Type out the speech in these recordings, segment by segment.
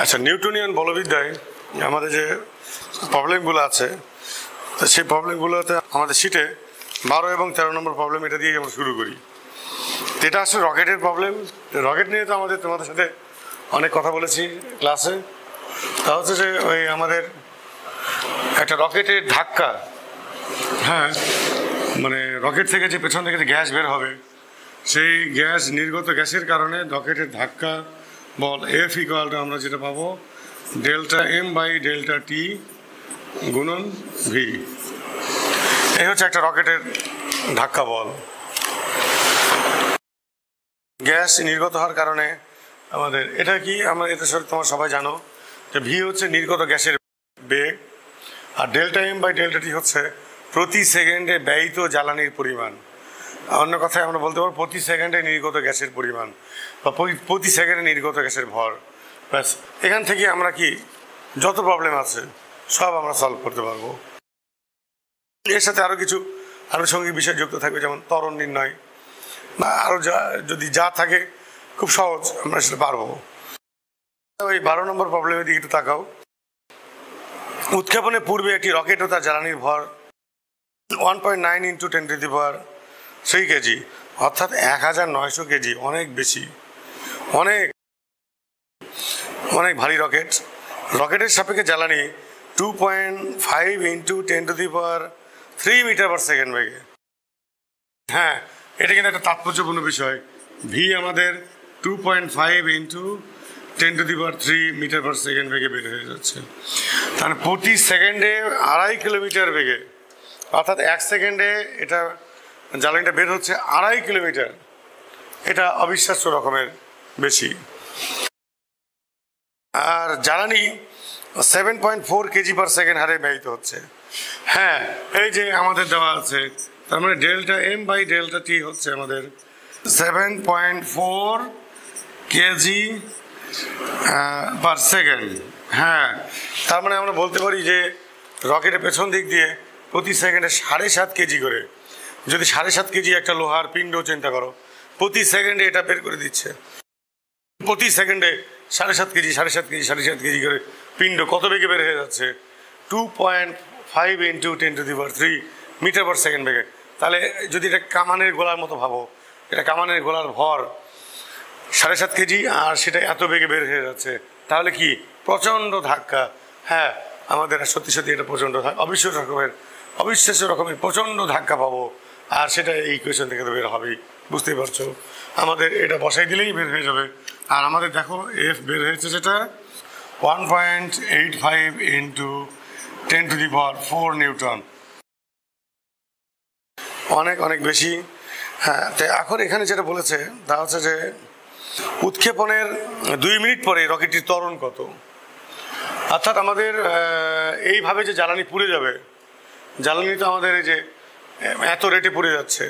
আচ্ছা নিউটনিয়ান বলবিদ্যায় আমাদের যে প্রবলেমগুলো আছে সেই প্রবলেমগুলোতে আমাদের সিটে বারো এবং তেরো নম্বর প্রবলেম এটা দিয়ে আমরা শুরু করি। এটা আসলে রকেটের প্রবলেম রকেট নিয়ে তো আমাদের তোমাদের সাথে অনেক কথা বলেছি ক্লাসে। তা হচ্ছে যে ওই আমাদের একটা রকেটের ধাক্কা হ্যাঁ মানে রকেট থেকে যে পেছন থেকে যে গ্যাস বের হবে, সেই গ্যাস নির্গত গ্যাসের কারণে রকেটের ধাক্কা বল এফ ইকুয়ালটা আমরা যেটা পাবো delta M by delta T গুণন ভি এই হচ্ছে একটা রকেটের ধাক্কা বল। গ্যাস নির্গত হওয়ার কারণে আমাদের, এটা কি? আমরা, এটা তোমার সবাই জানো যে ভি হচ্ছে নির্গত গ্যাসের বেগ, আর delta M by delta T হচ্ছে প্রতি সেকেন্ডে ব্যয়িত জ্বালানির পরিমাণ। অন্য কথায় আমরা বলতে পারব, প্রতি সেকেন্ডে নির্গত গ্যাসের পরিমাণ বা প্রতি- সেকেন্ডে নির্গত গ্যাসের ভর। ব্যাস, এখান থেকে আমরা কি যত প্রবলেম আছে সব আমরা সলভ করতে পারব। এর সাথে আরও কিছু আনুষঙ্গিক বিষয় যুক্ত থাকবে, যেমন ত্বরণ নির্ণয়। বা আরও যা, যদি যা থাকে, খুব সহজ আমরা সেটা পারব ওই বারো নম্বর প্রবলেমের দিকে একটু তাকাও। উৎক্ষেপণের পূর্বে একটি রকেট ও তার জ্বালানির ভর one point nine into ten to the three kg, অর্থাৎ এক হাজার নয়শো কেজি, অনেক বেশি। অনেক অনেক ভারী রকেট। রকেটের সাপেক্ষে জ্বালানি two point five into ten to the power three metre per second বেগে। হ্যাঁ এটা কিন্তু একটা তাৎপর্যপূর্ণ বিষয়। ভি আমাদের two point five into ten to the power three metre per second বেগে বের হয়ে যাচ্ছে। তাহলে প্রতি সেকেন্ডে আড়াই কিলোমিটার বেগে, অর্থাৎ এক সেকেন্ডে এটা জ্বালানিটা বের হচ্ছে আড়াই কিলোমিটার। এটা অবিশ্বাস্য রকমের বেশি। আর জ্বালানি seven point four kg per second হারে ব্যয়িত হচ্ছে। হ্যাঁ এই যে আমাদের দেওয়া আছে, তার মানে delta M by delta T হচ্ছে আমাদের seven point four kg per second হ্যাঁ তার মানে আমরা বলতে পারি যে রকেটের পেছন দিক দিয়ে প্রতি সেকেন্ডে সাড়ে সাত কেজি করে যদি সাড়ে সাত কেজি একটা লোহার পিণ্ড চিন্তা করো, প্রতি সেকেন্ডে এটা বের করে দিচ্ছে। প্রতি সেকেন্ডে সাড়ে সাত কেজি, সাড়ে সাত কেজি, সাড়ে সাত কেজি করে পিণ্ড কত বেগে বের হয়ে যাচ্ছে? Two point five into ten to the per three metre per second বেগে। তাহলে যদি এটা কামানের গোলার মতো ভাবো, এটা কামানের গোলার ভর সাড়ে সাত কেজি আর সেটা এত বেগে বের হয়ে যাচ্ছে, তাহলে কি প্রচণ্ড ধাক্কা? হ্যাঁ আমাদের সত্যি সত্যি এটা প্রচণ্ড ধাক্কা অবিশ্বাস রকমের, অবিশ্বাস্য রকমের প্রচণ্ড ধাক্কা পাবো। আর সেটা এই কোয়েশন থেকে তো বের হবেই, বুঝতেই পারছ? আমাদের এটা বসাই দিলেই বের হয়ে যাবে। আর আমাদের দেখো এফ বের হয়েছে সেটা one point eight five into ten to the power four newton অনেক অনেক বেশি। হ্যাঁ তো এখন এখানে যেটা বলেছে, তা হচ্ছে যে উৎক্ষেপণের দুই মিনিট পরে রকেটটির ত্বরণ কত? অর্থাৎ আমাদের এইভাবে যে জ্বালানি পুড়ে যাবে, জ্বালানি তো আমাদের এই যে এত রেটে পড়ে যাচ্ছে।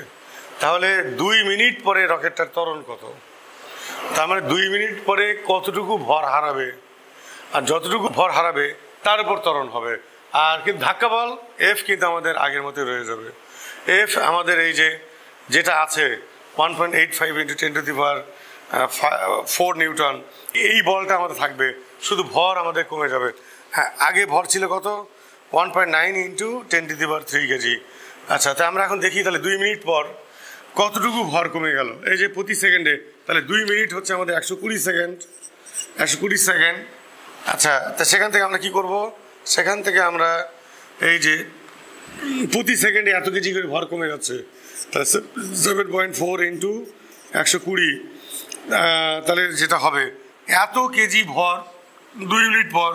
তাহলে দুই মিনিট পরে রকেটটার ত্বরণ কত? তার মানে দুই মিনিট পরে কতটুকু ভর হারাবে? আর যতটুকু ভর হারাবে, তার উপর ত্বরণ হবে। আর কিন্তু ধাক্কা বল এফ কিন্তু আমাদের আগের মতো রয়ে যাবে। এফ আমাদের এই যে, যেটা আছে one point eight five into ten to four newton, এই বলটা আমাদের থাকবে। শুধু ভর আমাদের কমে যাবে। হ্যাঁ আগে ভর ছিল কত? One point nine into ten to the three kg. আচ্ছা তা আমরা এখন দেখি তাহলে দুই মিনিট পর কতটুকু ভর কমে গেল। এই যে প্রতি সেকেন্ডে, তাহলে দুই মিনিট হচ্ছে আমাদের একশো কুড়ি সেকেন্ড। একশো কুড়ি সেকেন্ড। আচ্ছা তা সেখান থেকে আমরা কি করব? সেখান থেকে আমরা এই যে প্রতি সেকেন্ডে এত কেজি করে ভর কমে যাচ্ছে। তাহলে সেভেন পয়েন্ট ফোর ইন্টু একশো কুড়ি তাহলে যেটা হবে, এত কেজি ভর দুই মিনিট পর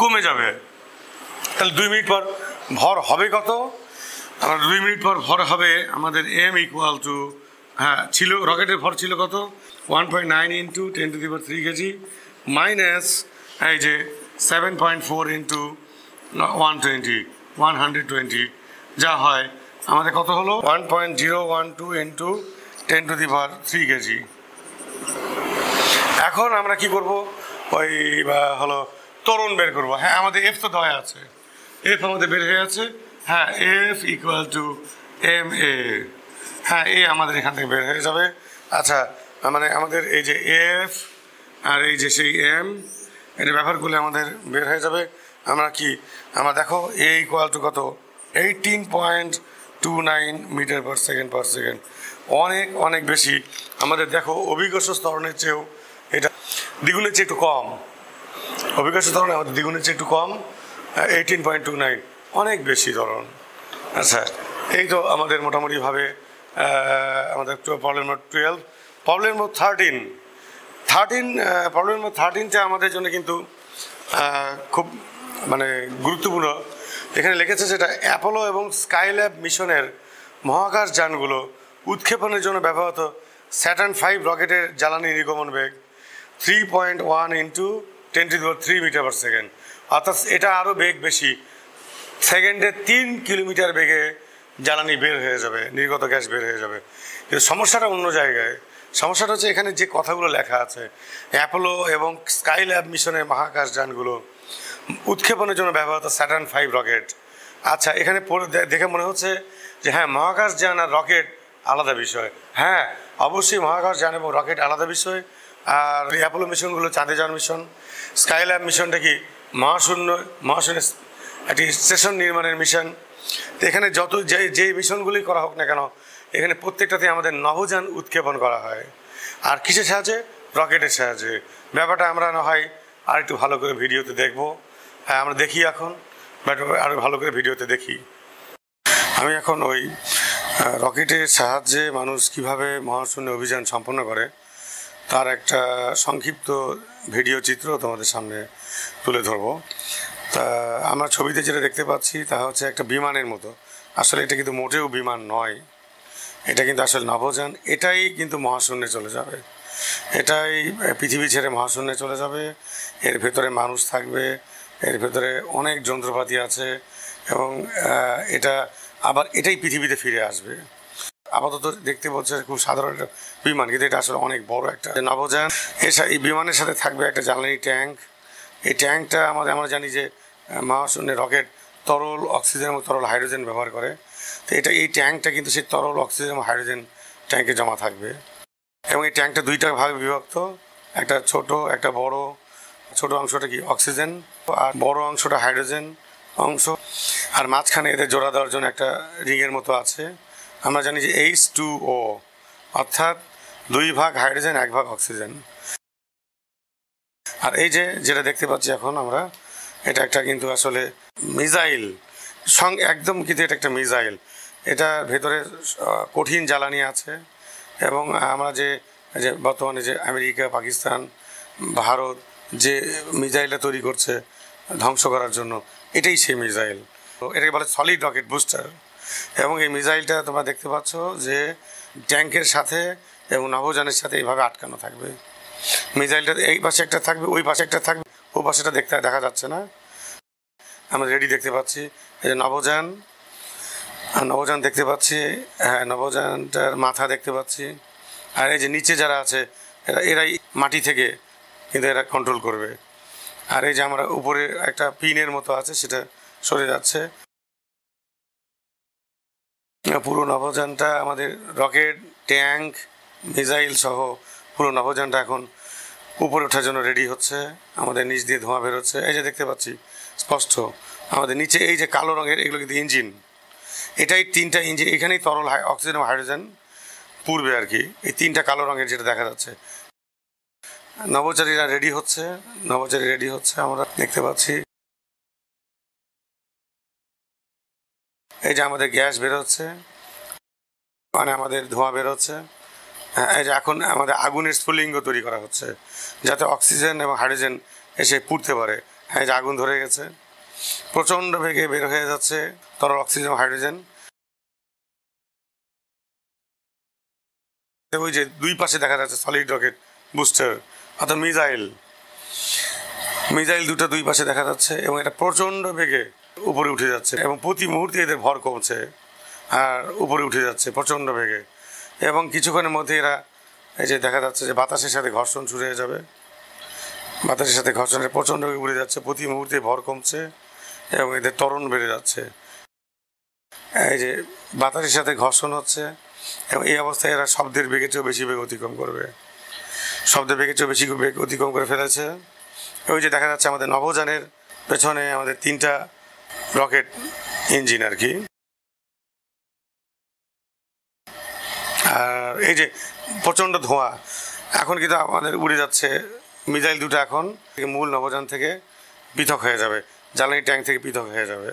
কমে যাবে। তাহলে দুই মিনিট পর ভর হবে কত? আমার দুই মিনিট পর ভর হবে, আমাদের এম ইকুয়াল টু হ্যাঁ ছিল, রকেটের ভর ছিল কত? One point nine into ten to the power three kg minus এই যে seven point four into one twenty one hundred twenty যা হয়, আমাদের কত হলো? One point zero one two into ten to the power three kg এখন আমরা কি করব? ওই হলো, তরুণ বের করব। হ্যাঁ আমাদের এফ তো দেওয়া আছে। এফ আমাদের বের হয়ে আছে। হ্যাঁ F equal to M A হ্যাঁ এ আমাদের এখান থেকে বের হয়ে যাবে। আচ্ছা মানে আমাদের এই যে এফ আর এই যে সেই এম এটা ব্যবহার করলে আমাদের বের হয়ে যাবে। আমরা কি, আমরা দেখো এ ইকুয়াল টু কত? Eighteen point two nine metre per second per second অনেক অনেক বেশি। আমাদের দেখো অভিজ্ঞ স্তরণের চেয়েও এটা দ্বিগুণের চেয়ে একটু কম। অভিজ্ঞ স্তরণে আমাদের দ্বিগুণের চেয়ে একটু কম। এইটিন পয়েন্ট টু নাইন অনেক বেশি ধরন। আচ্ছা এই তো আমাদের মোটামুটিভাবে আমাদের problem number twelve problem number thirteen thirteen problem number থার্টিনটা আমাদের জন্য কিন্তু খুব মানে গুরুত্বপূর্ণ। এখানে লিখেছে যেটা অ্যাপোলো এবং স্কাইল্যাব মিশনের মহাকাশ যানগুলো উৎক্ষেপণের জন্য ব্যবহৃত স্যাটার্ন ফাইভ রকেটের জ্বালানি নির্গমন বেগ three point one into ten to three metre per second অর্থাৎ এটা আরও বেগ বেশি সেকেন্ডে তিন কিলোমিটার বেগে জ্বালানি বের হয়ে যাবে, নির্গত গ্যাস বের হয়ে যাবে। কিন্তু সমস্যাটা অন্য জায়গায়। সমস্যাটা হচ্ছে এখানে যে কথাগুলো লেখা আছে, অ্যাপোলো এবং স্কাইল্যাব মিশনের মহাকাশ যানগুলো উৎক্ষেপণের জন্য ব্যবহৃত স্যাটার্ন ফাইভ রকেট। আচ্ছা এখানে পড়ে দেখে মনে হচ্ছে যে হ্যাঁ মহাকাশ যান আর রকেট আলাদা বিষয়। হ্যাঁ অবশ্যই মহাকাশ যান এবং রকেট আলাদা বিষয়। আর অ্যাপোলো মিশনগুলো চাঁদে যান মিশন, স্কাইল্যাব মিশনটা কি মহাশূন্য মহাশূন্য একটি স্টেশন নির্মাণের মিশন এখানে যত যে যে মিশনগুলি করা হোক না কেন, এখানে প্রত্যেকটাতে আমাদের নভোযান উৎক্ষেপণ করা হয়। আর কিসের সাহায্যে? রকেটের সাহায্যে। ব্যাপারটা আমরা না হয় আর একটু ভালো করে ভিডিওতে দেখব। হ্যাঁ আমরা দেখি এখন বাট আরও ভালো করে ভিডিওতে দেখি। আমি এখন ওই রকেটের সাহায্যে মানুষ কীভাবে মহাশূন্য অভিযান সম্পন্ন করে, তার একটা সংক্ষিপ্ত ভিডিও চিত্র তোমাদের সামনে তুলে ধরবো। আমরা ছবিতে যেটা দেখতে পাচ্ছি তা হচ্ছে একটা বিমানের মতো। আসলে এটা কিন্তু মোটেও বিমান নয়। এটা কিন্তু আসলে নভোযান। এটাই কিন্তু মহাশূন্যে চলে যাবে। এটাই পৃথিবী ছেড়ে মহাশূন্যে চলে যাবে। এর ভেতরে মানুষ থাকবে। এর ভেতরে অনেক যন্ত্রপাতি আছে এবং এটা আবার এটাই পৃথিবীতে ফিরে আসবে। আপাতত দেখতে বলছে খুব সাধারণ একটা বিমান, কিন্তু এটা আসলে অনেক বড় একটা সা- এই বিমানের সাথে থাকবে একটা জ্বালানি ট্যাঙ্ক। এই ট্যাঙ্কটা আমাদের, আমরা জানি যে মহাশূন্যে রকেট, তরল অক্সিজেন এবং তরল হাইড্রোজেন ব্যবহার করে। তো এটা, এই ট্যাঙ্কটা কিন্তু সেই তরল অক্সিজেন এবং হাইড্রোজেন ট্যাঙ্কে জমা থাকবে। এবং এই ট্যাঙ্কটা দুইটা ভাগে বিভক্ত, একটা ছোট, একটা বড়। ছোট অংশটা কি? অক্সিজেন। আর বড় অংশটা হাইড্রোজেন অংশ। আর মাঝখানে এদের জোড়া দেওয়ার জন্য একটা রিংয়ের মতো আছে। আমরা জানি যে এইচ টু ও অর্থাৎ দুই ভাগ হাইড্রোজেন, এক ভাগ অক্সিজেন। আর এই যে, যেটা দেখতে পাচ্ছি এখন আমরা এটা একটা কিন্তু আসলে মিসাইল সঙ্গে একদম কিন্তু এটা একটা মিসাইল। এটা ভেতরে কঠিন জ্বালানি আছে এবং আমরা যে যে বর্তমানে যে আমেরিকা, পাকিস্তান, ভারত যে মিজাইলটা তৈরি করছে ধ্বংস করার জন্য, এটাই সেই মিসাইল। তো এটাকে বলে সলিড রকেট বুস্টার এবং এই মিসাইলটা তোমরা দেখতে পাচ্ছ যে ট্যাঙ্কের সাথে এবং নভোযানের সাথে এইভাবে আটকানো থাকবে। মিসাইলটা এই পাশে একটা থাকবে, ওই পাশে একটা থাকবে, ও পাশেটা দেখতে দেখা যাচ্ছে না। আমরা রেডি দেখতে পাচ্ছি। এই যে নভোযান আর নভোযান দেখতে পাচ্ছি হ্যাঁ নভোযানটার মাথা দেখতে পাচ্ছি। আর এই যে নিচে যারা আছে, এরা, এরাই মাটি থেকে কিন্তু এরা কন্ট্রোল করবে। আর এই যে আমরা উপরে একটা পিনের মতো আছে, সেটা সরে যাচ্ছে। পুরো নভোযানটা আমাদের রকেট, ট্যাঙ্ক, মিসাইল সহ পুরো নভোযানটা এখন উপরে ওঠার জন্য রেডি হচ্ছে। আমাদের নিচ দিয়ে ধোঁয়া বেরোচ্ছে। এই যে দেখতে পাচ্ছি স্পষ্ট। আমাদের নিচে এই যে কালো রঙের এগুলো কিন্তু ইঞ্জিন। এটাই তিনটা ইঞ্জিন এখানেই তরল অক্সিজেন হাইড্রোজেন পূর্বে আর কি। এই তিনটা কালো রঙের যেটা দেখা যাচ্ছে। নভোচারীরা রেডি হচ্ছে নভোচারী রেডি হচ্ছে আমরা দেখতে পাচ্ছি। এই যে আমাদের গ্যাস বেরোচ্ছে মানে আমাদের ধোঁয়া বেরোচ্ছে হ্যাঁ, এই যে এখন আমাদের আগুনের স্ফুলিঙ্গ তৈরি করা হচ্ছে যাতে অক্সিজেন এবং হাইড্রোজেন এসে পুড়তে পারে। এই যে আগুন ধরে গেছে। প্রচণ্ড বেগে বের হয়ে যাচ্ছে তরল অক্সিজেন হাইড্রোজেন। ওই যে দুই পাশে দেখা যাচ্ছে সলিড রকেট বুস্টার অর্থাৎ মিজাইল মিজাইল দুটো দুই পাশে দেখা যাচ্ছে এবং এটা প্রচণ্ড বেগে উপরে উঠে যাচ্ছে এবং প্রতি মুহূর্তে এদের ভর কমছে আর উপরে উঠে যাচ্ছে প্রচণ্ড বেগে এবং কিছুক্ষণের মধ্যে এরা এই যে দেখা যাচ্ছে যে বাতাসের সাথে ঘর্ষণ শুরু হয়ে যাবে। বাতাসের সাথে ঘর্ষণের প্রচণ্ড বেগে উড়ে যাচ্ছে, প্রতি মুহূর্তে ভর কমছে এবং এদের ত্বরণ বেড়ে যাচ্ছে। এই যে বাতাসের সাথে ঘর্ষণ হচ্ছে এবং এই অবস্থায় এরা শব্দের বেগের চেয়েও বেশি বেগ অতিক্রম করবে। শব্দের বেগের চেয়েও বেশি বেগ অতিক্রম করে ফেলেছে। ওই যে দেখা যাচ্ছে আমাদের নভোযানের পেছনে আমাদের তিনটা রকেট ইঞ্জিন আর কি। আর এই যে প্রচণ্ড ধোঁয়া, এখন কিন্তু আমাদের উড়ে যাচ্ছে মিসাইল দুটো এখন মূল নবযান থেকে পৃথক হয়ে যাবে। জ্বালানি ট্যাঙ্ক থেকে পৃথক হয়ে যাবে।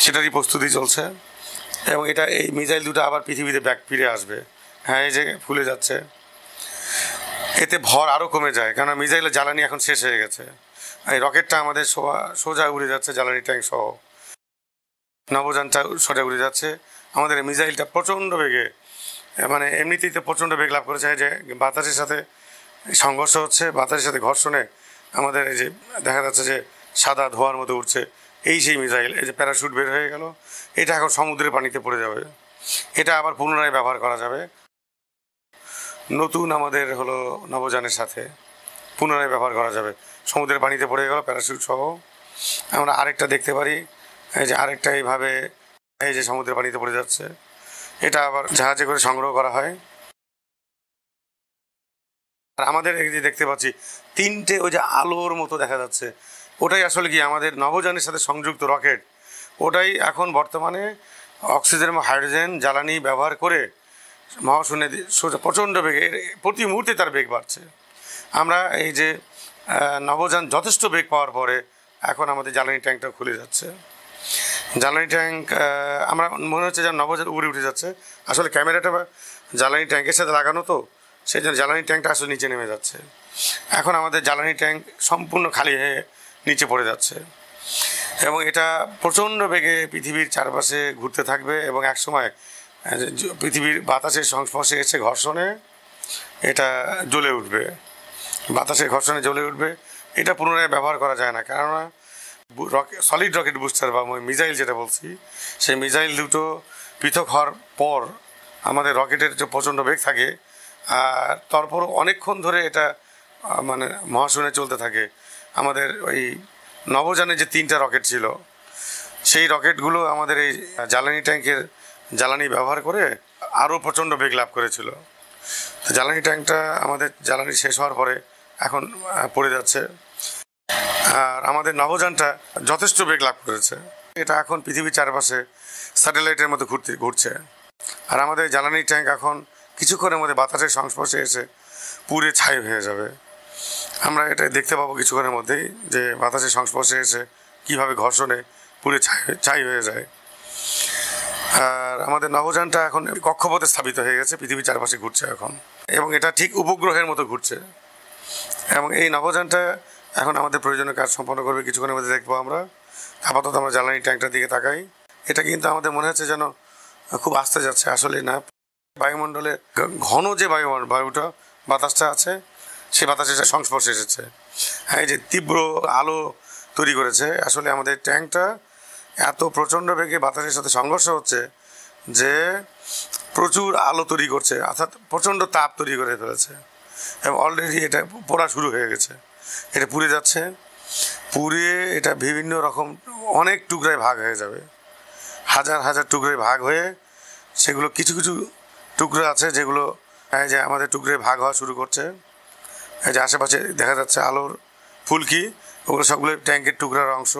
সেটারই প্রস্তুতি চলছে। এবং এটা এই মিসাইল দুটো আবার পৃথিবীতে ব্যাক ফিরে আসবে। হ্যাঁ এই যে ফুলে যাচ্ছে। এতে ভর আরও কমে যায়। কেন মিসাইলের জ্বালানি এখন শেষ হয়ে গেছে। এই রকেটটা আমাদের সোজা- উড়ে যাচ্ছে, জ্বালানি ট্যাঙ্ক সহ। নবযানটা সোজা উড়ে যাচ্ছে। আমাদের এই মিসাইলটা প্রচণ্ড বেগে মানে এমনিতেই তো প্রচণ্ড বেগ লাভ করেছে। যে বাতাসের সাথে সংঘর্ষ হচ্ছে, বাতাসের সাথে ঘর্ষণে আমাদের এই যে দেখা যাচ্ছে যে সাদা ধোয়ার মতো উঠছে এই সেই মিসাইল, এই যে প্যারাশুট বের হয়ে গেল, এটা এখন সমুদ্রের পানিতে পড়ে যাবে। এটা আবার পুনরায় ব্যবহার করা যাবে। নতুন আমাদের হলো নবযানের সাথে পুনরায় ব্যবহার করা যাবে। সমুদ্রের পানিতে পড়ে গেল, প্যারাশুট সহ। আমরা আরেকটা দেখতে পারি, এই যে আরেকটা এইভাবে এই যে সমুদ্রের পানিতে পড়ে যাচ্ছে। এটা আবার জাহাজে করে সংগ্রহ করা হয়। আর আমাদের যে দেখতে পাচ্ছি, তিনটে ওই যে আলোর মতো দেখা যাচ্ছে। ওটাই আসলে কি আমাদের নবযানের সাথে সংযুক্ত রকেট? ওটাই এখন বর্তমানে অক্সিজেন এবং হাইড্রোজেন জ্বালানি ব্যবহার করে মহাশূন্যে সোজা প্রচণ্ড বেগে প্রতি মুহূর্তে তার বেগ বাড়ছে। আমরা এই যে নবযান যথেষ্ট বেগ পাওয়ার পরে এখন আমাদের জ্বালানি ট্যাঙ্কটা খুলে যাচ্ছে। জ্বালানি ট্যাঙ্ক আমরা মনে হচ্ছে যে নবযান উপরে উঠে যাচ্ছে। আসলে ক্যামেরাটা জ্বালানি ট্যাঙ্কের সাথে লাগানো তো সেই জন্য জ্বালানি ট্যাঙ্কটা আসলে নিচে নেমে যাচ্ছে। এখন আমাদের জ্বালানি ট্যাঙ্ক সম্পূর্ণ খালি হয়ে নিচে পড়ে যাচ্ছে। এবং এটা প্রচণ্ড বেগে পৃথিবীর চারপাশে ঘুরতে থাকবে এবং একসময় পৃথিবীর বাতাসের সংস্পর্শে এসে ঘর্ষণে এটা জ্বলে উঠবে। বাতাসের ঘর্ষণে জ্বলে উঠবে। এটা পুনরায় ব্যবহার করা যায় না। কেননা সলিড রকেট বুস্টার বা মিজাইল যেটা বলছি, সেই মিজাইল দুটো পৃথক হওয়ার পর আমাদের রকেটের যে প্রচণ্ড বেগ থাকে আর তারপরও অনেকক্ষণ ধরে এটা মানে মহাশূন্যে চলতে থাকে। আমাদের ওই নবযানের যে তিনটা রকেট ছিল, সেই রকেটগুলো আমাদের এই জ্বালানি ট্যাঙ্কের জ্বালানি ব্যবহার করে আরও প্রচণ্ড বেগ লাভ করেছিল। তো জ্বালানি ট্যাঙ্কটা আমাদের জ্বালানি শেষ হওয়ার পরে এখন পড়ে যাচ্ছে। আর আমাদের নবযানটা যথেষ্ট বেগ লাভ করেছে। এটা এখন পৃথিবীর চারপাশে স্যাটেলাইটের মতো ঘুরতে, ঘুরছে। আর আমাদের জ্বালানি ট্যাঙ্ক এখন কিছুক্ষণের মধ্যে বাতাসের সংস্পর্শে এসে পুরে ছাই হয়ে যাবে। আমরা এটা দেখতে পাবো কিছুক্ষণের মধ্যেই যে বাতাসের সংস্পর্শে এসে কীভাবে ঘর্ষণে পুরে ছাই ছাই হয়ে যায়। আর আমাদের নবযানটা এখন কক্ষপথে স্থাপিত হয়ে গেছে, পৃথিবীর চারপাশে ঘুরছে এখন। এবং এটা ঠিক উপগ্রহের মতো ঘুরছে। এবং এই নবযানটা এখন আমাদের প্রয়োজনীয় কাজ সম্পন্ন করবে কিছুক্ষণের মধ্যে দেখব আমরা। আপাতত আমরা জ্বালানি ট্যাঙ্কটার দিকে তাকাই। এটা কিন্তু আমাদের মনে হচ্ছে যেন খুব আস্তে যাচ্ছে আসলে না। বায়ুমণ্ডলে ঘন যে বায়ুমণ্ডল বায়ুটা বাতাসটা আছে, সেই বাতাসের সংস্পর্শে এসেছে। হ্যাঁ এই যে তীব্র আলো তৈরি করেছে, আসলে আমাদের ট্যাঙ্কটা এত প্রচণ্ড বেগে বাতাসের সাথে সংঘর্ষ হচ্ছে যে প্রচুর আলো তৈরি করছে, অর্থাৎ প্রচণ্ড তাপ তৈরি করে ফেলেছে। এবং অলরেডি এটা পড়া শুরু হয়ে গেছে। এটা পুড়ে যাচ্ছে। পুড়ে এটা বিভিন্ন রকম অনেক টুকরায় ভাগ হয়ে যাবে। হাজার হাজার টুকরায় ভাগ হয়ে সেগুলো কিছু কিছু টুকরো আছে যেগুলো, এই যে আমাদের টুকরে ভাগ হওয়া শুরু করছে। এই যে আশেপাশে দেখা যাচ্ছে আলোর ফুলকি, ওগুলো সবগুলো ট্যাঙ্কের টুকরার অংশ।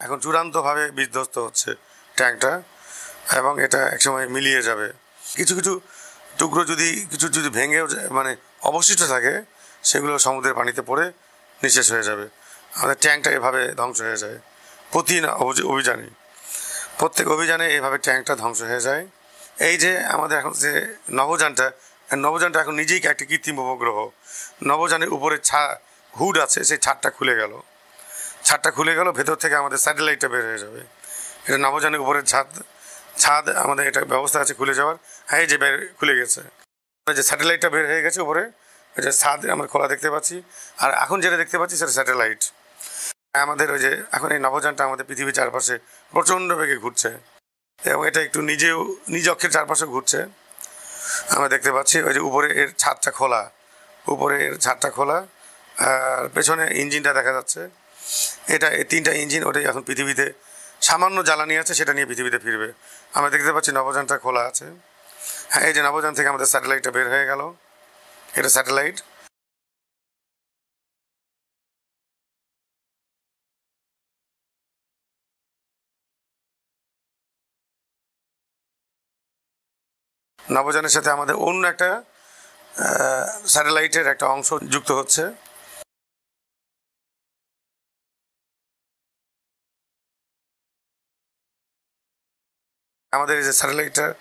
এখন চূড়ান্তভাবে বিধ্বস্ত হচ্ছে ট্যাঙ্কটা এবং এটা একসময় মিলিয়ে যাবে। কিছু কিছু টুকরো যদি, কিছু যদি ভেঙেও মানে অবশিষ্ট থাকে, সেগুলো সমুদ্রের পানিতে পড়ে নিঃশেষ হয়ে যাবে। আমাদের ট্যাঙ্কটা এভাবে ধ্বংস হয়ে যায়। প্রতি না- অভিযানে। প্রত্যেক অভিযানে এভাবে ট্যাঙ্কটা ধ্বংস হয়ে যায়। এই যে আমাদের এখন যে নবযানটা নবযানটা এখন নিজেই একটা কৃত্রিম উপগ্রহ। নবযানের উপরে ছা, হুড আছে, সেই ছাদটা খুলে গেল। ছাদটা খুলে গেল, ভেতর থেকে আমাদের স্যাটেলাইটটা বের হয়ে যাবে। এটা নবযানের উপরের ছাদ। ছাদ আমাদের এটা ব্যবস্থা আছে খুলে যাওয়ার। হ্যাঁ এই যে বের, খুলে গেছে। যে স্যাটেলাইটটা বের হয়ে গেছে উপরে। যে ছাদ আমরা খোলা দেখতে পাচ্ছি। আর এখন যেটা দেখতে পাচ্ছি সেটা স্যাটেলাইট। আমাদের ওই যে, এখন এই নবযানটা আমাদের পৃথিবীর চারপাশে প্রচণ্ড বেগে ঘুরছে। এবং এটা একটু নিজেও, নিজ অক্ষের চারপাশে ঘুরছে। আমরা দেখতে পাচ্ছি ওই যে উপরে এর ছাদটা খোলা। উপরে এর ছাদটা খোলা। আর পেছনে ইঞ্জিনটা দেখা যাচ্ছে। এটা, এই তিনটা ইঞ্জিন ওটাই এখন পৃথিবীতে সামান্য জ্বালানি আছে, সেটা নিয়ে পৃথিবীতে ফিরবে। আমরা দেখতে পাচ্ছি নবযানটা খোলা আছে। হ্যাঁ এই যে নবযান থেকে আমাদের স্যাটেলাইটটা বের হয়ে গেল। এটা স্যাটেলাইট। নবযানের সাথে আমাদের অন্য একটা স্যাটেলাইটের একটা অংশ যুক্ত হচ্ছে। আমাদের এই যে স্যাটেলাইটটা,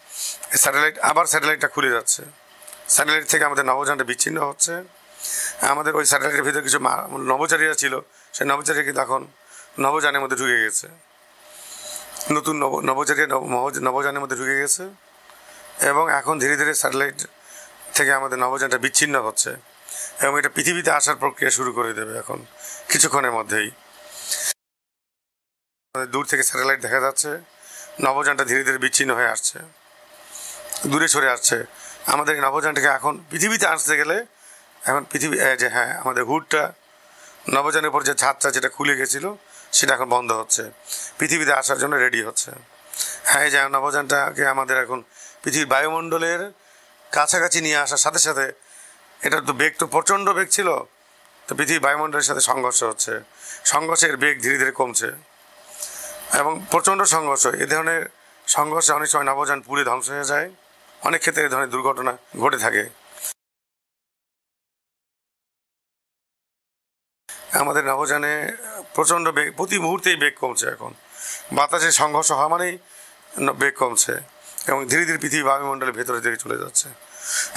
স্যাটেলাইট, আবার স্যাটেলাইটটা খুলে যাচ্ছে। স্যাটেলাইট থেকে আমাদের নবযানটা বিচ্ছিন্ন হচ্ছে। আমাদের ওই স্যাটেলাইটের ভিতরে কিছু নভোচারীরা ছিল, সেই নভোচারী কিন্তু এখন নবযানের মধ্যে ঢুকে গেছে। নতুন নব নভোচারী নব- নব- নবযানের মধ্যে ঢুকে গেছে। এবং এখন ধীরে ধীরে স্যাটেলাইট থেকে আমাদের নবযানটা বিচ্ছিন্ন হচ্ছে এবং এটা পৃথিবীতে আসার প্রক্রিয়া শুরু করে দেবে এখন, কিছুক্ষণের মধ্যেই। দূর থেকে স্যাটেলাইট দেখা যাচ্ছে, নবযানটা ধীরে ধীরে বিচ্ছিন্ন হয়ে আসছে, দূরে সরে আসছে। আমাদের এই নবযানটাকে এখন পৃথিবীতে আসতে গেলে, এখন পৃথিবী যে হ্যাঁ আমাদের হুডটা, নবযানের উপর যে ছাদটা যেটা খুলে গেছিল, সেটা এখন বন্ধ হচ্ছে, পৃথিবীতে আসার জন্য রেডি হচ্ছে। হ্যাঁ এই যে নবযানটাকে আমাদের এখন পৃথিবীর বায়ুমণ্ডলের কাছাকাছি নিয়ে আসার সাথে সাথে এটার তো বেগ তো প্রচণ্ড বেগ ছিল, তো পৃথিবীর বায়ুমণ্ডলের সাথে সংঘর্ষ হচ্ছে। সংঘর্ষের বেগ ধীরে ধীরে কমছে এবং প্রচণ্ড সংঘর্ষ। এ ধরনের সংঘর্ষে অনেক সময় নবযান পুড়ে ধ্বংস হয়ে যায়। অনেক ক্ষেত্রে এ ধরনের দুর্ঘটনা ঘটে থাকে। আমাদের নবযানে প্রচণ্ড বেগ, প্রতি মুহূর্তেই বেগ কমছে এখন। বাতাসে সংঘর্ষ হওয়া মানেই বেগ কমছে। এবং ধীরে ধীরে পৃথিবী বায়ুমণ্ডলের ভেতরে দিকে চলে যাচ্ছে।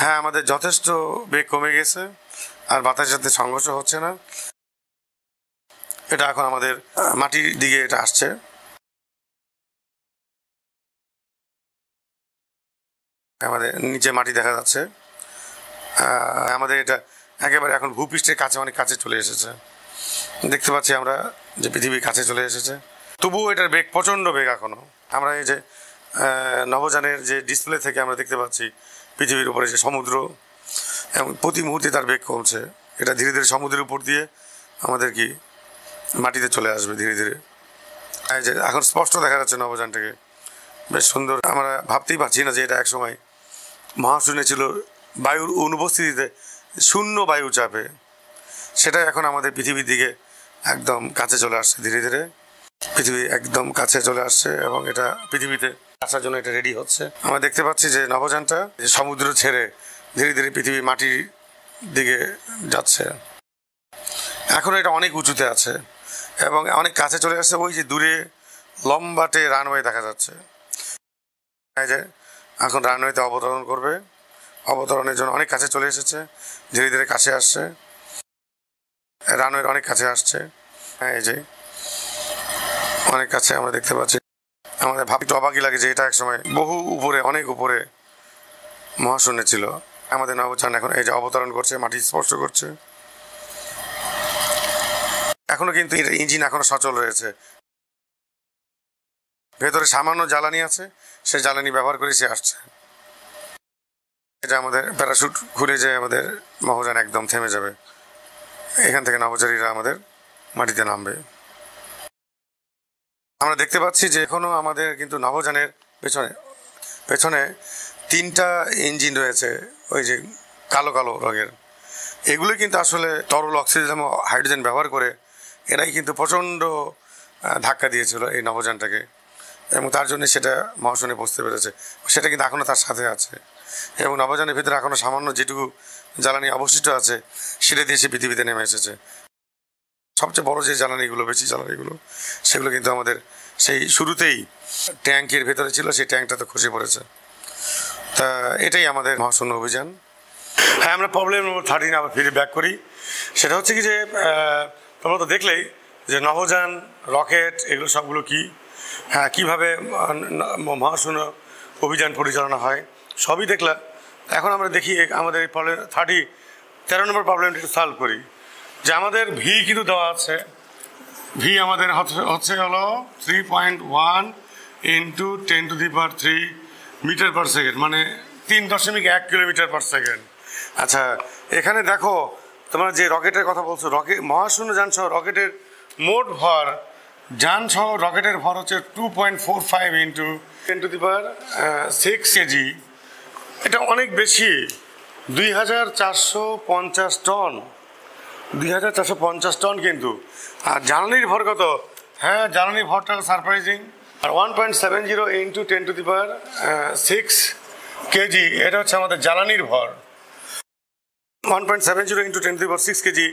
হ্যাঁ আমাদের যথেষ্ট বেগ কমে গেছে আর বাতাসের সাথে সংঘর্ষ হচ্ছে না। এটা এখন আমাদের মাটির দিকে এটা আসছে। আমাদের নিচে মাটি দেখা যাচ্ছে। আমাদের এটা একেবারে এখন ভূপৃষ্ঠের কাছে অনেক কাছে চলে এসেছে। দেখতে পাচ্ছি আমরা যে পৃথিবীর কাছে চলে এসেছে। তবুও এটার বেগ প্রচণ্ড বেগ এখনও আমরা এই যে আহ, নভোযানের যে ডিসপ্লে থেকে আমরা দেখতে পাচ্ছি পৃথিবীর উপরে যে সমুদ্র এবং প্রতি মুহূর্তে তার বেগ কমছে। এটা ধীরে ধীরে সমুদ্রের উপর দিয়ে আমাদের কি মাটিতে চলে আসবে ধীরে ধীরে। যে এখন স্পষ্ট দেখা যাচ্ছে নবযানটাকে। বেশ সুন্দর। আমরা ভাবতেই পারছি না যে এটা একসময় মহাশূন্যে ছিল। বায়ুর অনুপস্থিতিতে শূন্য বায়ু চাপে। সেটা এখন আমাদের পৃথিবীর দিকে একদম কাছে চলে আসছে ধীরে ধীরে। পৃথিবী একদম কাছে চলে আসছে এবং এটা পৃথিবীতে আসার জন্য এটা রেডি হচ্ছে। আমরা দেখতে পাচ্ছি যে নবযানটা যে সমুদ্র ছেড়ে ধীরে ধীরে পৃথিবী মাটির দিকে যাচ্ছে। এখন এটা অনেক উঁচুতে আছে এবং অনেক কাছে চলে আসছে, ওই যে দূরে লম্বাটে রানওয়ে দেখা যাচ্ছে। যে এখন রানওয়েতে অবতরণ করবে। অবতরণের জন্য অনেক কাছে চলে এসেছে, ধীরে ধীরে কাছে আসছে। রানওয়ের অনেক কাছে আসছে। হ্যাঁ এই যে অনেক কাছে আমরা দেখতে পাচ্ছি। আমাদের ভাব একটু অবাকই লাগে যে এটা একসময় বহু উপরে, অনেক উপরে মহাশূন্য ছিল। আমাদের নবচান এখন এই যে অবতরণ করছে, মাটি স্পর্শ করছে। এখনও কিন্তু ইঞ্জিন এখনও সচল রয়েছে। ভেতরে সামান্য জ্বালানি আছে, সে জ্বালানি ব্যবহার করে সে আসছে। এটা আমাদের প্যারাশুট ঘুরে যে আমাদের মহাযান একদম থেমে যাবে। এখান থেকে নবচারীরা আমাদের মাটিতে নামবে। আমরা দেখতে পাচ্ছি যে এখনও আমাদের কিন্তু নবযানের পেছনে পেছনে তিনটা ইঞ্জিন রয়েছে, ওই যে কালো কালো রঙের। এগুলো কিন্তু আসলে তরল অক্সিজেন এবং হাইড্রোজেন ব্যবহার করে এরাই কিন্তু প্রচণ্ড ধাক্কা দিয়েছিল এই নবযানটাকে এবং তার জন্য সেটা মহাশূন্যে পৌঁছতে পেরেছে। সেটা কিন্তু এখনও তার সাথে আছে। এবং নবযানের ভিতরে এখনও সামান্য যেটুকু জ্বালানি অবশিষ্ট আছে, সেটা দিয়ে সে পৃথিবীতে নেমে এসেছে। সবচেয়ে বড় যে জ্বালানিগুলো, বেশি জ্বালানিগুলো, সেগুলো কিন্তু আমাদের সেই শুরুতেই ট্যাঙ্কের ভেতরে ছিল, সেই ট্যাঙ্কটা তো খসে পড়েছে। তা এটাই আমাদের মহাশূন্য অভিযান। হ্যাঁ আমরা প্রবলেম নম্বর থার্টিন আবার ফিরে ব্যাক করি। সেটা হচ্ছে কি যে তোমরা তো দেখলেই যে নভোযান, রকেট, এগুলো সবগুলো কি? হ্যাঁ কীভাবে মহাশূন্য অভিযান পরিচালনা হয়, সবই দেখলাম। এখন আমরা দেখি আমাদের এই প্রবলেম থার্টি তেরো নম্বর প্রবলেমটা সলভ করি। যে আমাদের ভি কিন্তু দেওয়া আছে। ভি আমাদের হচ্ছে- হলো three point one into ten to the power three metre per second মানে তিন দশমিক এক কিলোমিটার পার সেকেন্ড আচ্ছা এখানে দেখো, তোমরা যে রকেটের কথা বলছো রকেট মহাশূন্য যান সহ রকেটের মোট ভর যান সহ রকেটের ভর হচ্ছে two point four five into ten to the power six KG এটা অনেক বেশি, দুই হাজার চারশো পঞ্চাশ টন। দুই হাজার চারশো পঞ্চাশ টন কিন্তু। আর জ্বালানির ভর কত? হ্যাঁ জ্বালানির ভরটা surprising R one point seven zero into ten to the power six KG এটা হচ্ছে আমাদের জ্বালানির ভর। One point seven zero into ten to the power six KG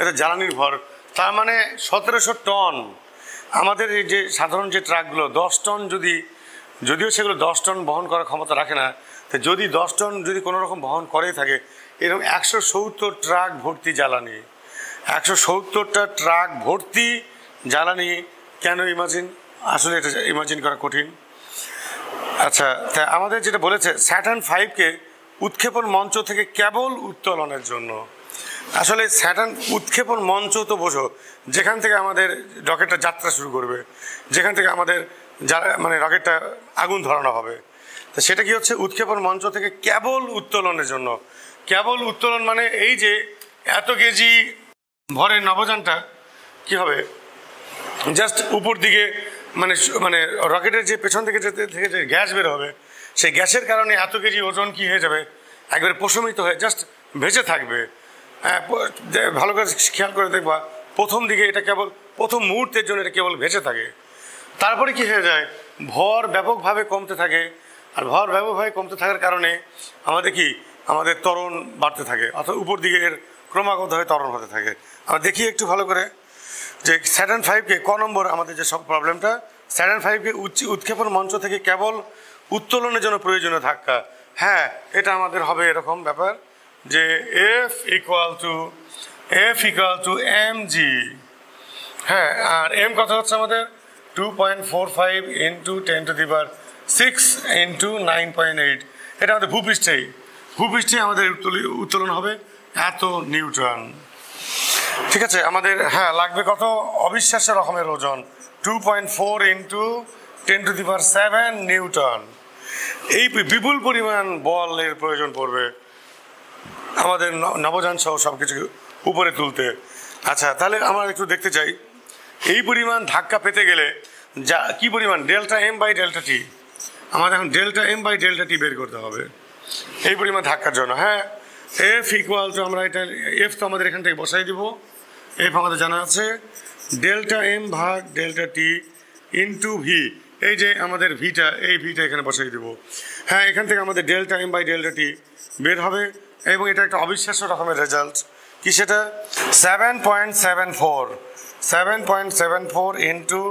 এটা জ্বালানির ভর। তার মানে সতেরোশো টন। আমাদের এই যে সাধারণ যে ট্রাকগুলো, দশ টন যদি, যদিও সেগুলো দশ টন বহন করার ক্ষমতা রাখে না, তো যদি দশ টন যদি কোনো রকম বহন করেই থাকে, এরকম একশো সত্তর ট্রাক ভর্তি জ্বালানি। একশো সত্তরটা ট্রাক ভর্তি জ্বালানি, কেন ইমাজিন আসলে এটা ইমাজিন করা কঠিন। আচ্ছা তা আমাদের যেটা বলেছে স্যাটার্ন ফাইভকে উৎক্ষেপণ মঞ্চ থেকে কেবল উত্তোলনের জন্য। আসলে স্যাটার্ন উৎক্ষেপণ মঞ্চ তো বোঝো, যেখান থেকে আমাদের রকেটটা যাত্রা শুরু করবে, যেখান থেকে আমাদের মানে রকেটটা আগুন ধরানো হবে। তো সেটা কি হচ্ছে? উৎক্ষেপণ মঞ্চ থেকে কেবল উত্তোলনের জন্য। কেবল উত্তোলন মানে এই যে এত কেজি ভরের নবযানটা কি হবে? জাস্ট উপর দিকে মানে মানে রকেটের যে পেছন থেকে যে থেকে যে গ্যাস বের হবে সেই গ্যাসের কারণে এত কেজি ওজন কি হয়ে যাবে? একবারে প্রশমিত হয়ে জাস্ট ভেসে থাকবে। হ্যাঁ, ভালো করে খেয়াল করে দেখবা প্রথম দিকে এটা কেবল প্রথম মুহূর্তের জন্য এটা কেবল ভেসে থাকে। তারপরে কি হয়ে যায়? ভর ব্যাপকভাবে কমতে থাকে। আর ভর ব্যাপকভাবে কমতে থাকার কারণে আমাদের কি? আমাদের ত্বরণ বাড়তে থাকে। অর্থাৎ উপর দিকে এর ক্রমাগতভাবে তরণ হতে থাকে। আমরা দেখি একটু ভালো করে যে স্যাটার্ন ফাইভকে ক নম্বর আমাদের যে সব প্রবলেমটা স্যাটার্ন ফাইভকে উচ্চ উৎক্ষেপণ মঞ্চ থেকে কেবল উত্তোলনের জন্য প্রয়োজনীয় ধাক্কা। হ্যাঁ এটা আমাদের হবে এরকম ব্যাপার যে F equal to F equal to M G হ্যাঁ আর এম কথা হচ্ছে আমাদের? Two point four five into ten to the power six into nine point eight এটা আমাদের ভূপৃষ্ঠেই ভূপৃষ্ঠে আমাদের উত্তোলি- উত্তোলন হবে। এত নিউটন ঠিক আছে, আমাদের হ্যাঁ লাগবে কত? অবিশ্বাস্য রকমের ওজন। Two point four into ten to the power seven newton. এই বিপুল পরিমাণ বলের প্রয়োজন পড়বে আমাদের নবযান সহ সব কিছু উপরে তুলতে। আচ্ছা তাহলে আমরা একটু দেখতে চাই, এই পরিমাণ ধাক্কা পেতে গেলে যা, কি পরিমাণ? Delta M by delta T আমাদের এখন delta M by delta T বের করতে হবে। এই পরিমাণ ধাক্কার জন্য হ্যাঁ? এফ ইকুয়াল টু আমরা এটা এফ তো আমাদের এখান থেকে বসাই দিব। এফ আমাদের জানা আছে। ডেল্টা এম ভাগ ডেল্টা টি ইন্টু ভি এই যে আমাদের ভিটা এই ভিটা এখানে বসাই দিব। হ্যাঁ এখান থেকে আমাদের delta M by delta T বের হবে এবং এটা একটা অবিশ্বাস্য রকমের রেজাল্ট কি সেটা? Seven point seven four seven point seven four into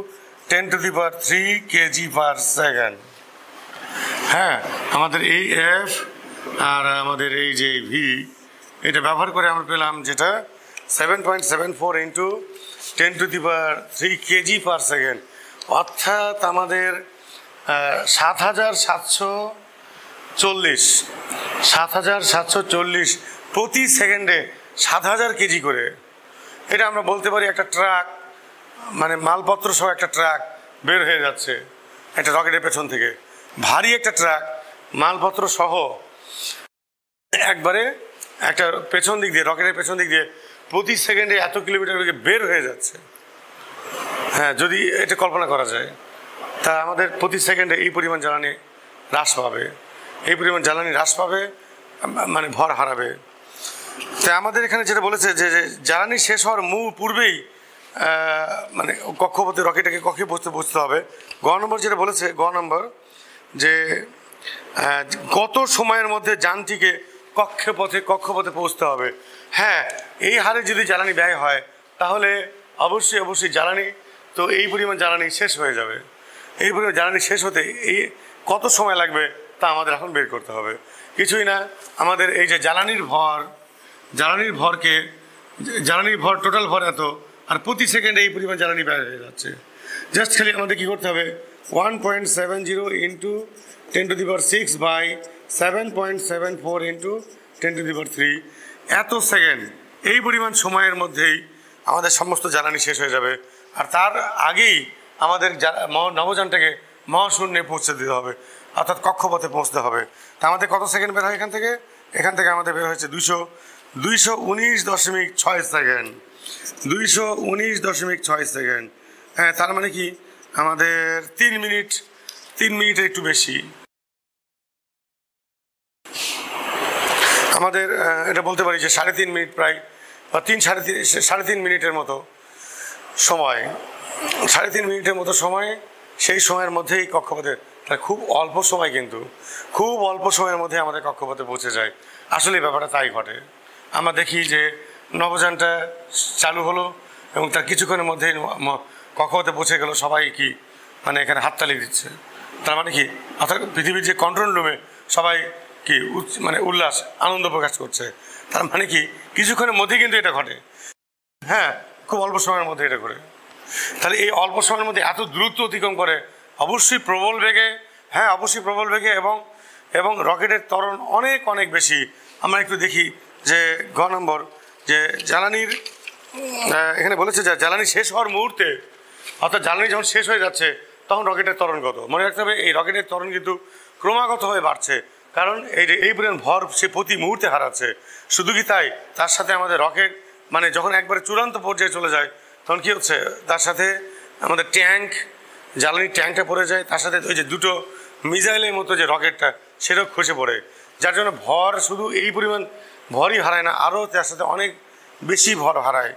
ten to the power three KG per second হ্যাঁ আমাদের এই এফ আর আমাদের এই যে ভি এটা ব্যবহার করে আমরা পেলাম যেটা seven point seven four into ten to the power three KG per second অর্থাৎ আমাদের সাত হাজার সাতশো চল্লিশ, সাত হাজার সাতশো চল্লিশ প্রতি সেকেন্ডে সাত হাজার কেজি করে। এটা আমরা বলতে পারি একটা ট্রাক মানে মালপত্র সহ একটা ট্রাক বের হয়ে যাচ্ছে একটা রকেটের পেছন থেকে। ভারী একটা ট্রাক, মালপত্র সহ একবারে একটা পেছন দিক দিয়ে, রকেটের পেছন দিক দিয়ে প্রতি সেকেন্ডে এত কিলোমিটার বের হয়ে যাচ্ছে। হ্যাঁ যদি এটা কল্পনা করা যায়, তা আমাদের প্রতি সেকেন্ডে এই পরিমাণ জ্বালানি হ্রাস পাবে। এই পরিমাণ জ্বালানি হ্রাস পাবে মানে ভর হারাবে। তো আমাদের এখানে যেটা বলেছে যে জ্বালানি শেষ হওয়ার মূল পূর্বেই মানে কক্ষপথে, রকেটটাকে কক্ষে বসতে বসতে হবে। গ নম্বর যেটা বলেছে, গ নম্বর যে কত সময়ের মধ্যে যানটিকে কক্ষপথে কক্ষপথে পৌঁছতে হবে। হ্যাঁ। এই হারে যদি জ্বালানি ব্যয় হয় তাহলে অবশ্যই অবশ্যই জ্বালানি তো এই পরিমাণ জ্বালানি শেষ হয়ে যাবে। এই পরিমাণ জ্বালানি শেষ হতে এই কত সময় লাগবে তা আমাদের এখন বের করতে হবে। কিছুই না আমাদের এই যে জ্বালানির ভর জ্বালানির ভরকে জ্বালানির ভর টোটাল ভর এত আর প্রতি সেকেন্ডে এই পরিমাণ জ্বালানি ব্যয় হয়ে যাচ্ছে। জাস্ট খালি আমাদের কী করতে হবে? One point seven zero into ten to the power six by seven point seven four into ten to three এত সেকেন্ড এই পরিমাণ সময়ের মধ্যেই আমাদের সমস্ত জ্বালানি শেষ হয়ে যাবে। আর তার আগেই আমাদের নবযানটাকে মহাশূন্যে পৌঁছে দিতে হবে। অর্থাৎ কক্ষপথে পৌঁছতে হবে। তা আমাদের কত সেকেন্ড বের হয় এখান থেকে? এখান থেকে আমাদের বের হয়েছে দুইশো দুইশো উনিশ দশমিক ছয় সেকেন্ড দুইশো উনিশ দশমিক ছয় সেকেন্ড হ্যাঁ তার মানে কি? আমাদের তিন মিনিট, তিন মিনিটের একটু বেশি। আমাদের এটা বলতে পারি যে সাড়ে তিন মিনিট প্রায়, বা তিন, সাড়ে তিন সাড়ে তিন মিনিটের মতো সময়। সাড়ে তিন মিনিটের মতো সময়, সেই সময়ের মধ্যেই কক্ষপথে, তার খুব অল্প সময় কিন্তু, খুব অল্প সময়ের মধ্যে আমাদের কক্ষপথে পৌঁছে যায়। আসলে ব্যাপারটা তাই ঘটে। আমরা দেখি যে নবযানটা চালু হলো এবং তার কিছুক্ষণের মধ্যেই কক্ষপথে পৌঁছে গেল সবাই কি মানে এখানে হাততালি দিচ্ছে। তার মানে কি, অর্থাৎ পৃথিবীর যে কন্ট্রোল রুমে সবাই কি মানে উল্লাস, আনন্দ প্রকাশ করছে। তার মানে কি, কিছুক্ষণের মধ্যেই কিন্তু এটা ঘটে। হ্যাঁ খুব অল্প সময়ের মধ্যে এটা করে তাহলে এই অল্প সময়ের মধ্যে এত দ্রুত অতিক্রম করে, অবশ্যই প্রবল বেগে হ্যাঁ অবশ্যই প্রবল বেগে এবং এবং রকেটের ত্বরণ অনেক অনেক বেশি। আমরা একটু দেখি যে গ নম্বর, যে জ্বালানির এখানে বলেছে যে জ্বালানি শেষ হওয়ার মুহূর্তে, অর্থাৎ জ্বালানি যখন শেষ হয়ে যাচ্ছে, তখন রকেটের ত্বরণ কত মনে রাখতে হবে, এই রকেটের ত্বরণ কিন্তু ক্রমাগত হয়ে বাড়ছে। কারণ এই এই পরিমাণ ভর সে প্রতি মুহূর্তে হারাচ্ছে। শুধু কি তাই? তার সাথে আমাদের রকেট মানে যখন একবারে চূড়ান্ত পর্যায়ে চলে যায়, তখন কি হচ্ছে? তার সাথে আমাদের ট্যাঙ্ক জ্বালানির ট্যাঙ্কটা পড়ে যায়, তার সাথে ওই যে দুটো মিজাইলের মতো যে রকেটটা, সেটাও খসে পড়ে। যার জন্য ভর শুধু এই পরিমাণ ভরই হারায় না, আরও তার সাথে অনেক বেশি ভর হারায়।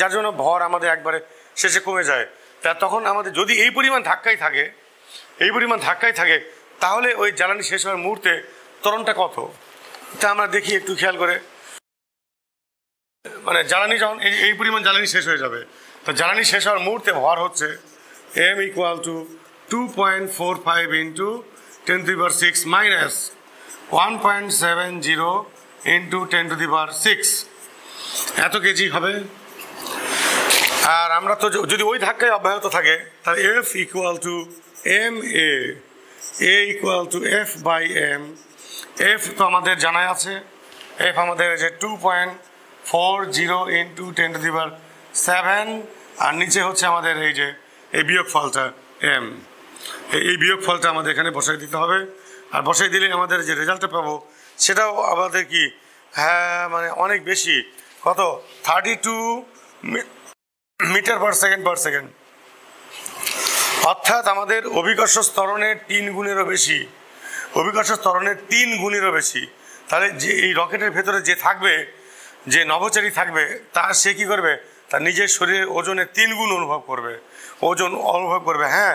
যার জন্য ভর আমাদের একবারে শেষে কমে যায়। তা তখন আমাদের যদি এই পরিমাণ ধাক্কাই থাকে, এই পরিমাণ ধাক্কাই থাকে তাহলে ওই জ্বালানি শেষ হওয়ার মুহূর্তে ত্বরণটা কত? তা আমরা দেখি, একটু খেয়াল করে। মানে জ্বালানি যখন, এই এই পরিমাণ জ্বালানি শেষ হয়ে যাবে, তো জ্বালানি শেষ হওয়ার মুহূর্তে ভর হচ্ছে M equal to two point four five into ten to the power six minus one point seven zero into ten to the power six এত কেজি হবে। আর আমরা তো যদি ওই ধাক্কায় অব্যাহত থাকে, তাহলে F equal to M A A equal to F by M F তো আমাদের জানাই আছে। এফ আমাদের যে two point four zero into ten to the power seven আর নিচে হচ্ছে আমাদের এই যে এই বিয়োগ ফলটা এম এই বিয়োগ ফলটা আমাদের এখানে বসাই দিতে হবে। আর বসাই দিলে আমাদের যে রেজাল্টটা পাবো, সেটাও আমাদের কি? হ্যাঁ মানে অনেক বেশি। কত? Thirty two metre per second per second অর্থাৎ আমাদের অভিকর্ষ স্তরণের তিন গুণেরও বেশি, অভিকর্ষ স্তরণের তিন গুণেরও বেশি। তাহলে যে এই রকেটের ভেতরে যে থাকবে, যে নভোচারী থাকবে, তা সে কী করবে? তার নিজের শরীরের ওজনের তিন গুণ অনুভব করবে। ওজন অনুভব করবে। হ্যাঁ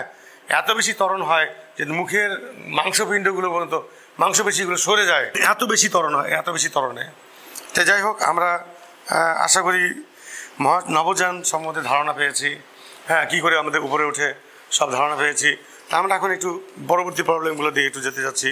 এত বেশি ত্বরণ হয় যে মুখের মাংসপিণ্ডগুলো পর্যন্ত মাংসপেশিগুলো সরে যায়। এত বেশি তরণ হয়, এত বেশি তরণে তো যাই হোক, আমরা আশা করি মহা, নবযান সম্বন্ধে ধারণা পেয়েছি। হ্যাঁ কী করে আমাদের উপরে উঠে সব ধারণা পেয়েছি। আমরা এখন একটু পরবর্তী প্রবলেমগুলো দিয়ে একটু যেতে যাচ্ছি।